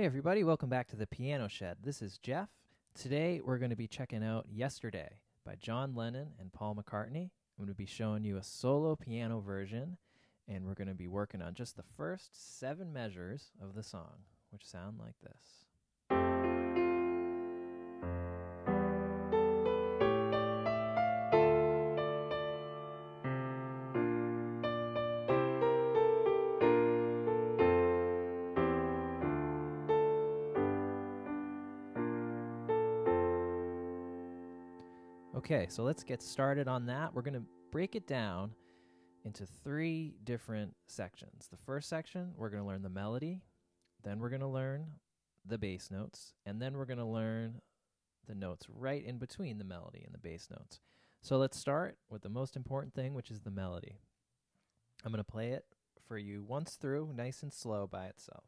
Hey, everybody, welcome back to the Piano Shed. This is Jeff. Today, we're going to be checking out Yesterday by John Lennon and Paul McCartney. I'm going to be showing you a solo piano version, and we're going to be working on just the first seven measures of the song, which sound like this. Okay, so let's get started on that. We're going to break it down into three different sections. The first section, we're going to learn the melody, then we're going to learn the bass notes, and then we're going to learn the notes right in between the melody and the bass notes. So let's start with the most important thing, which is the melody. I'm going to play it for you once through, nice and slow by itself.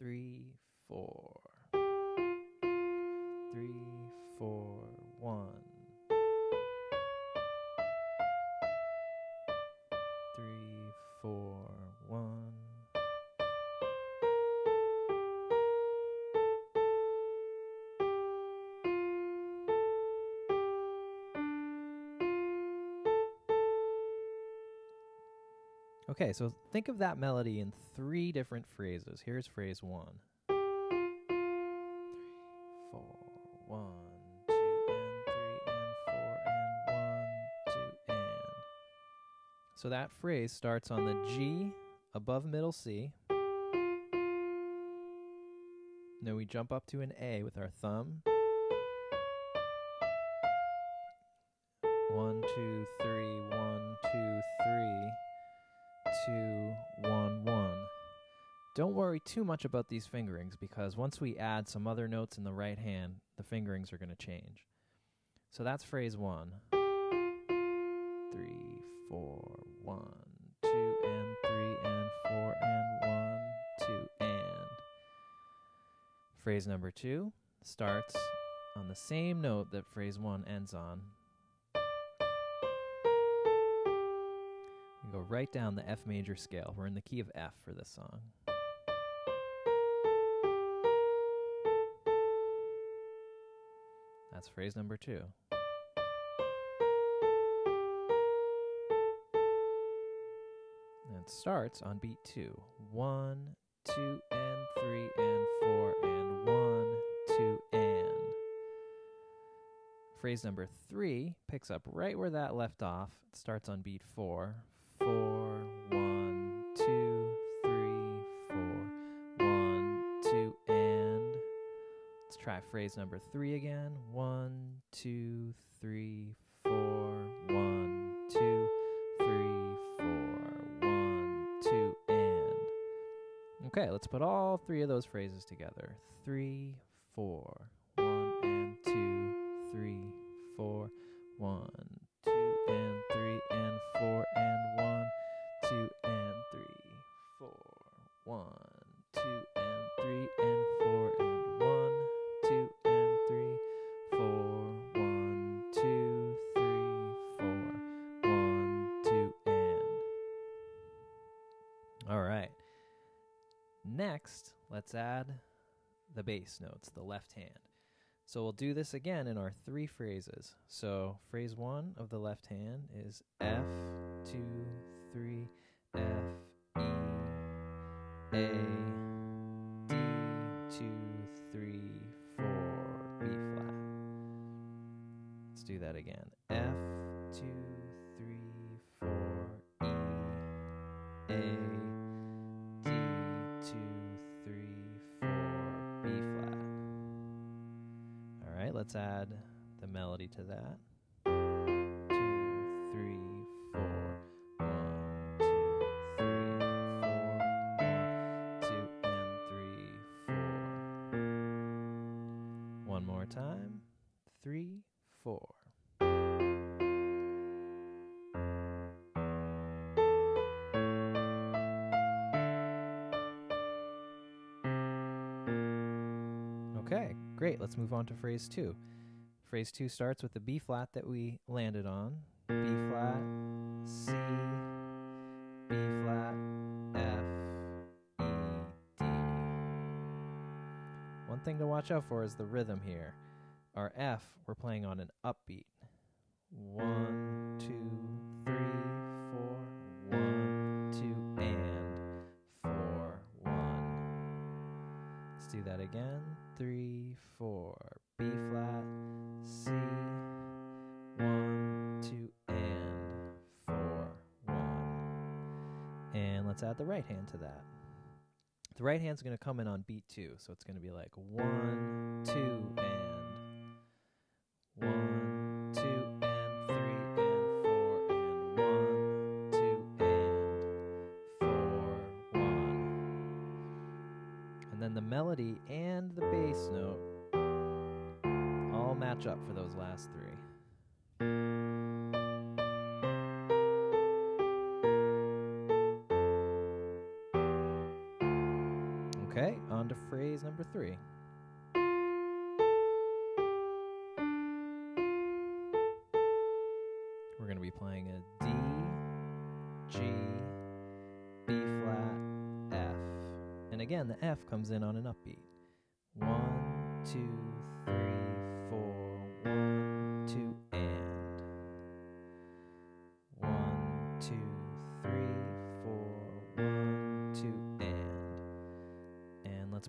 Three, four. Three, four, one. Okay, so think of that melody in three different phrases. Here's phrase one. Four, one, two, and three, and four, and one, two, and. So that phrase starts on the G above middle C. Then we jump up to an A with our thumb. One, two, three, one, two, three, two, one, one. Don't worry too much about these fingerings because once we add some other notes in the right hand, the fingerings are going to change. So that's phrase one. Three, four, one, two, and three, and four, and one, two, and. Phrase number two starts on the same note that phrase one ends on. Go right down the F major scale. We're in the key of F for this song. That's phrase number two. And it starts on beat two. One, two, and three, and four, and one, two, and. Phrase number three picks up right where that left off. It starts on beat four. Four, try phrase number three again. One, two, three, four, one, two, three, four, one, two, and. Okay, let's put all three of those phrases together. Three, four, Next, let's add the bass notes, the left hand. So we'll do this again in our three phrases. So phrase one of the left hand is F, two, three, F, E, A, let's add the melody to that. Two, three, four, one, two, three, four, two, and three, four. One more time. Three, four. Let's move on to phrase two. Phrase two starts with the B flat that we landed on. B flat, C, B flat, F, E, D. one thing to watch out for is the rhythm here. Our F, we're playing on an upbeat. One, two, three, four, one, two, and four, one. Let's do that again. Three, four, B flat, C, one, two, and four, one. And let's add the right hand to that. The right hand's going to come in on beat two, so it's going to be like one, two, and three. Okay, on to phrase number three. We're going to be playing a D, G, B flat, F. And again, the F comes in on an upbeat. One, two, three,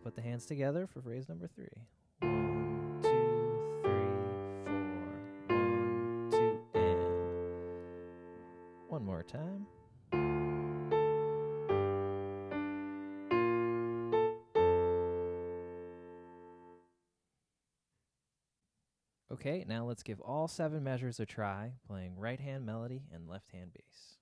put the hands together for phrase number three. One, two, three, four, one, two, and. One more time. Okay, now let's give all seven measures a try, playing right hand melody and left hand bass.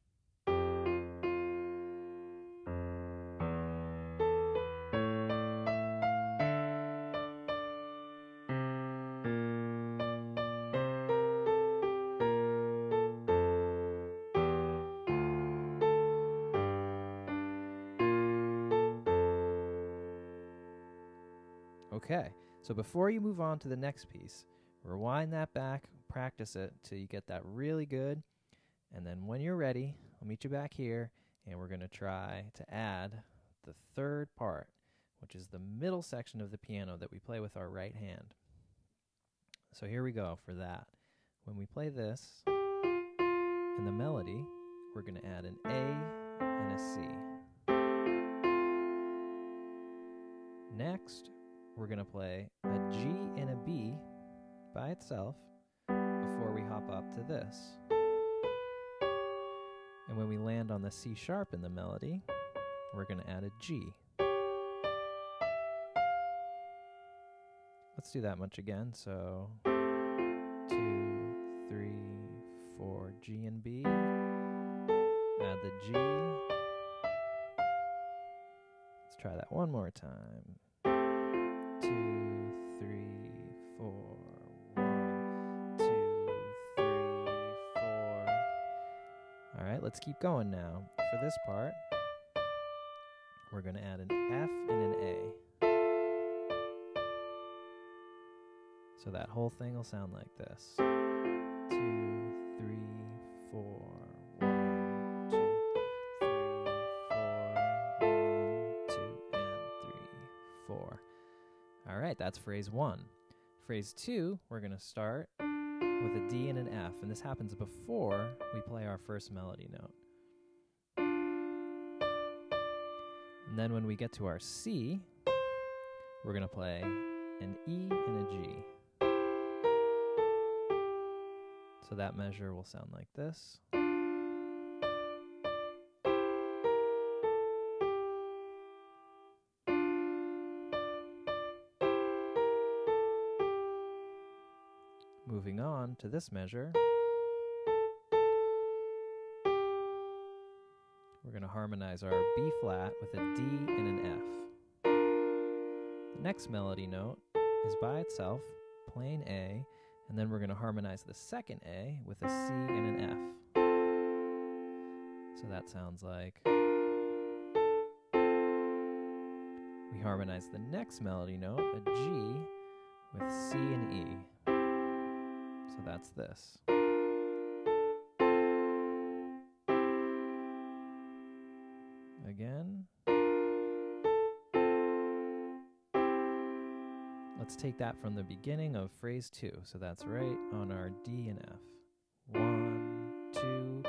Okay, so before you move on to the next piece, rewind that back, practice it till you get that really good. And then when you're ready, I'll meet you back here and we're going to try to add the third part, which is the middle section of the piano that we play with our right hand. So here we go for that. When we play this in the melody, we're going to add an A and a C. Next, we're going to play a G and a B by itself before we hop up to this. And when we land on the C sharp in the melody, we're going to add a G. Let's do that much again. So, two, three, four, G and B. Add the G. Let's try that one more time right, let's keep going now. For this part, we're going to add an F and an A. So that whole thing will sound like this. Two, three, four. One, two, three, four. One, two, and three, four. All right, that's phrase one. Phrase two, we're going to start with a D and an F, and this happens before we play our first melody note. And then when we get to our C, we're going to play an E and a G. So that measure will sound like this. Moving on to this measure, we're going to harmonize our B flat with a D and an F. The next melody note is by itself, plain A, and then we're going to harmonize the second A with a C and an F. So that sounds like. We harmonize the next melody note, a G, with C and E. So that's this. Again. let's take that from the beginning of phrase two. So that's right on our D and F. One, two,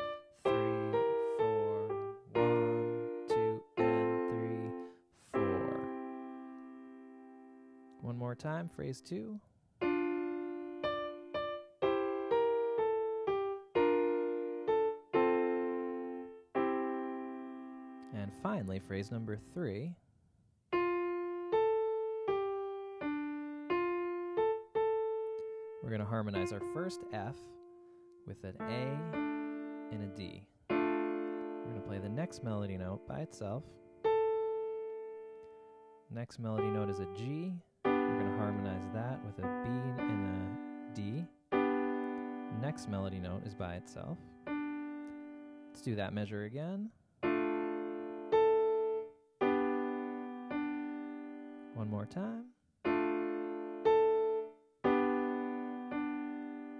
three, four. One, two, and three, four. One more time, phrase two. And finally, phrase number three. We're going to harmonize our first F with an A and a D. We're going to play the next melody note by itself. Next melody note is a G. We're going to harmonize that with a B and a D. Next melody note is by itself. Let's do that measure again. One more time.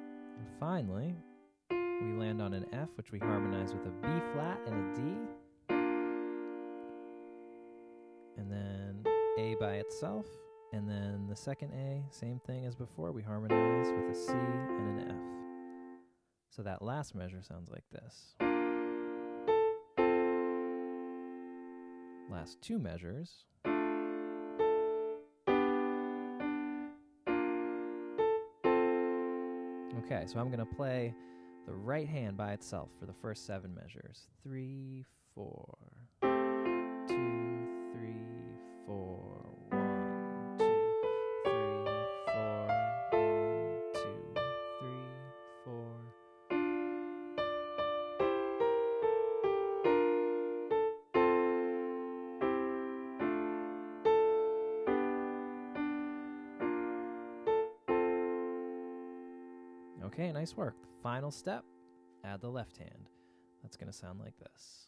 And finally, we land on an F, which we harmonize with a B flat and a D. And then A by itself. And then the second A, same thing as before, we harmonize with a C and an F. So that last measure sounds like this. Last two measures. Okay, so I'm going to play the right hand by itself for the first seven measures. Three, four, Okay, nice work. Final step, add the left hand. That's going to sound like this.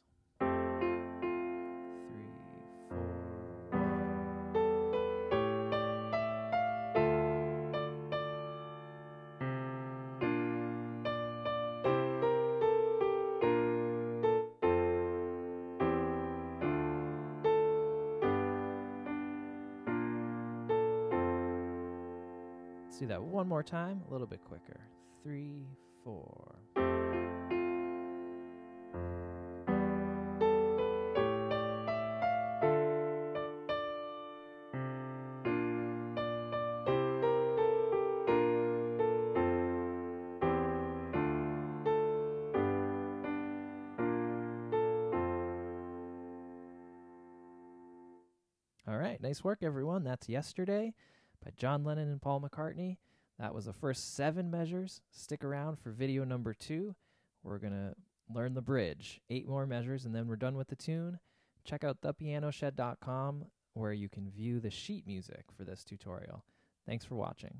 Do that one more time, a little bit quicker. Three, four. All right, nice work, everyone. That's yesterday by John Lennon and Paul McCartney. That was the first seven measures. Stick around for video number two. We're going to learn the bridge. Eight more measures, and then we're done with the tune. Check out thepianoshed.com where you can view the sheet music for this tutorial. Thanks for watching.